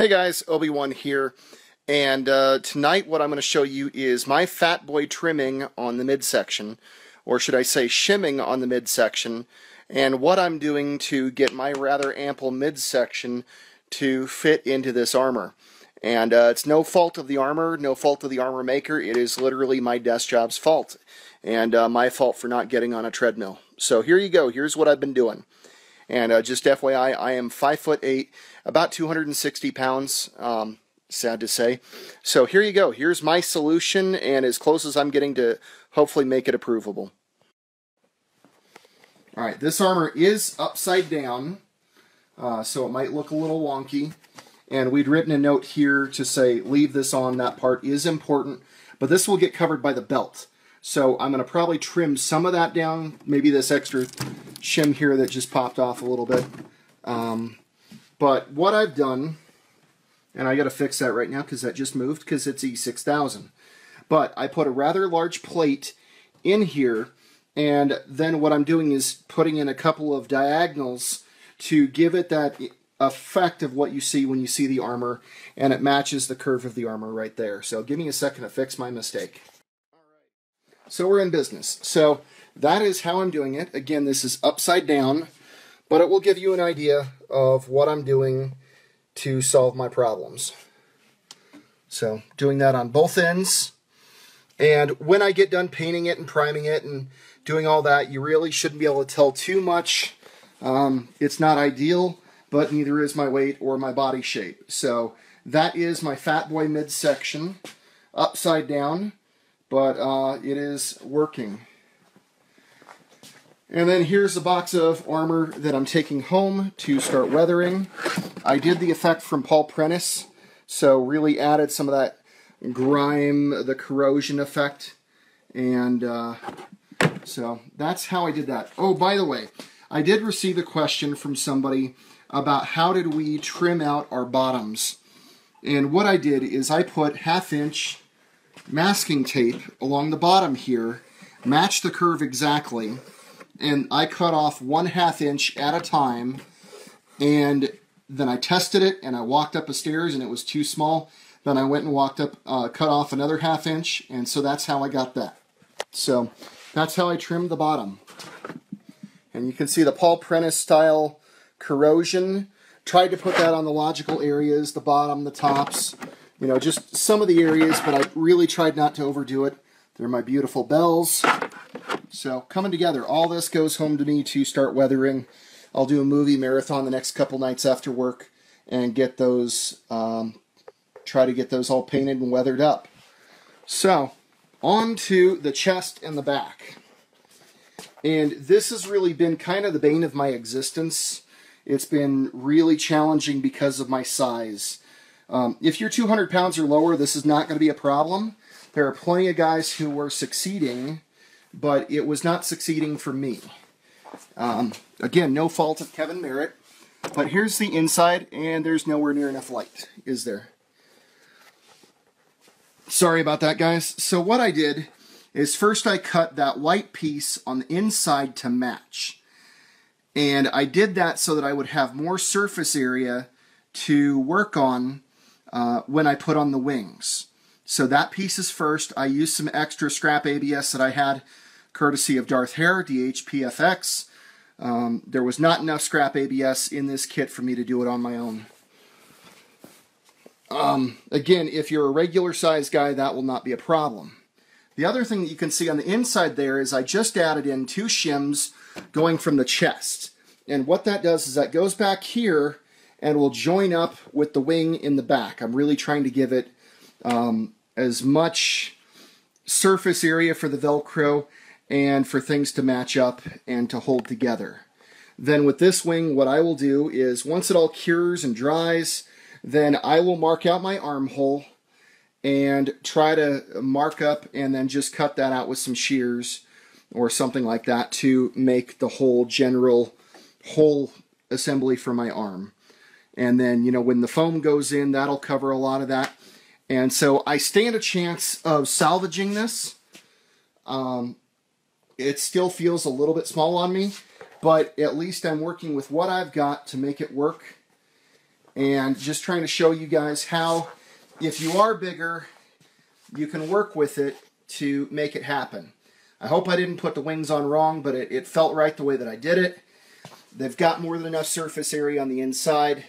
Hey guys, Obi-Wan here, and uh, tonight what I'm going to show you is my Fat Boy trimming on the midsection, or should I say shimming on the midsection, and what I'm doing to get my rather ample midsection to fit into this armor. And uh, it's no fault of the armor, no fault of the armor maker, it is literally my desk job's fault, and uh, my fault for not getting on a treadmill. So here you go, here's what I've been doing. And uh, just FYI, I am five foot eight, about 260 pounds. Um, sad to say. So here you go. Here's my solution, and as close as I'm getting to hopefully make it approvable. All right, this armor is upside down, uh, so it might look a little wonky. And we'd written a note here to say leave this on. That part is important, but this will get covered by the belt. So I'm going to probably trim some of that down, maybe this extra shim here that just popped off a little bit. Um, but what I've done, and I got to fix that right now because that just moved because it's E6000. But I put a rather large plate in here, and then what I'm doing is putting in a couple of diagonals to give it that effect of what you see when you see the armor, and it matches the curve of the armor right there. So give me a second to fix my mistake. So we're in business. So that is how I'm doing it. Again, this is upside down, but it will give you an idea of what I'm doing to solve my problems. So doing that on both ends. And when I get done painting it and priming it and doing all that, you really shouldn't be able to tell too much. Um, it's not ideal, but neither is my weight or my body shape. So that is my Fat Boy midsection, upside down but uh, it is working. And then here's the box of armor that I'm taking home to start weathering. I did the effect from Paul Prentice, so really added some of that grime, the corrosion effect. And uh, so that's how I did that. Oh, by the way, I did receive a question from somebody about how did we trim out our bottoms. And what I did is I put half inch masking tape along the bottom here, match the curve exactly, and I cut off one half inch at a time, and then I tested it, and I walked up the stairs, and it was too small. Then I went and walked up, uh, cut off another half inch, and so that's how I got that. So that's how I trimmed the bottom. And you can see the Paul Prentice style corrosion. Tried to put that on the logical areas, the bottom, the tops, you know, just some of the areas, but I really tried not to overdo it. They're my beautiful bells. So coming together, all this goes home to me to start weathering. I'll do a movie marathon the next couple nights after work and get those, um, try to get those all painted and weathered up. So, on to the chest and the back. And this has really been kind of the bane of my existence. It's been really challenging because of my size. Um, if you're 200 pounds or lower, this is not going to be a problem. There are plenty of guys who were succeeding, but it was not succeeding for me. Um, again, no fault of Kevin Merritt. But here's the inside, and there's nowhere near enough light, is there? Sorry about that, guys. So what I did is first I cut that white piece on the inside to match. And I did that so that I would have more surface area to work on uh, when I put on the wings. So that piece is first. I used some extra scrap ABS that I had courtesy of Darth Hare, DHPFX. Um, there was not enough scrap ABS in this kit for me to do it on my own. Um, again, if you're a regular size guy, that will not be a problem. The other thing that you can see on the inside there is I just added in two shims going from the chest. And what that does is that goes back here and will join up with the wing in the back. I'm really trying to give it um, as much surface area for the Velcro and for things to match up and to hold together. Then with this wing, what I will do is once it all cures and dries, then I will mark out my armhole and try to mark up and then just cut that out with some shears or something like that to make the whole general whole assembly for my arm. And then, you know, when the foam goes in, that'll cover a lot of that. And so I stand a chance of salvaging this. Um, it still feels a little bit small on me, but at least I'm working with what I've got to make it work. and just trying to show you guys how, if you are bigger, you can work with it to make it happen. I hope I didn't put the wings on wrong, but it, it felt right the way that I did it. They've got more than enough surface area on the inside,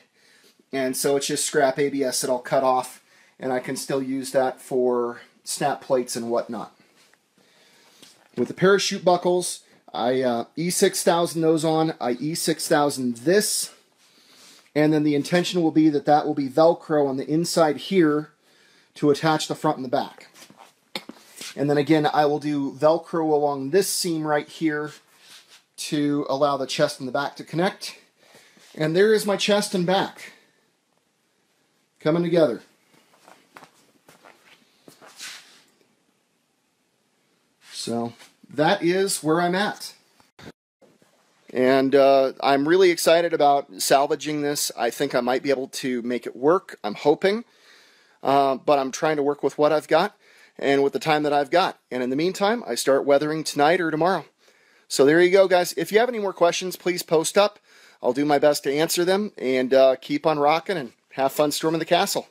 and so it's just scrap ABS that I'll cut off, and I can still use that for snap plates and whatnot. With the parachute buckles, I uh, E6000 those on. I E6000 this. And then the intention will be that that will be Velcro on the inside here to attach the front and the back. And then again, I will do Velcro along this seam right here to allow the chest and the back to connect. And there is my chest and back coming together. So that is where I'm at. And uh, I'm really excited about salvaging this. I think I might be able to make it work. I'm hoping. Uh, but I'm trying to work with what I've got and with the time that I've got. And in the meantime, I start weathering tonight or tomorrow. So there you go, guys. If you have any more questions, please post up. I'll do my best to answer them and uh, keep on rocking and have fun storming the castle.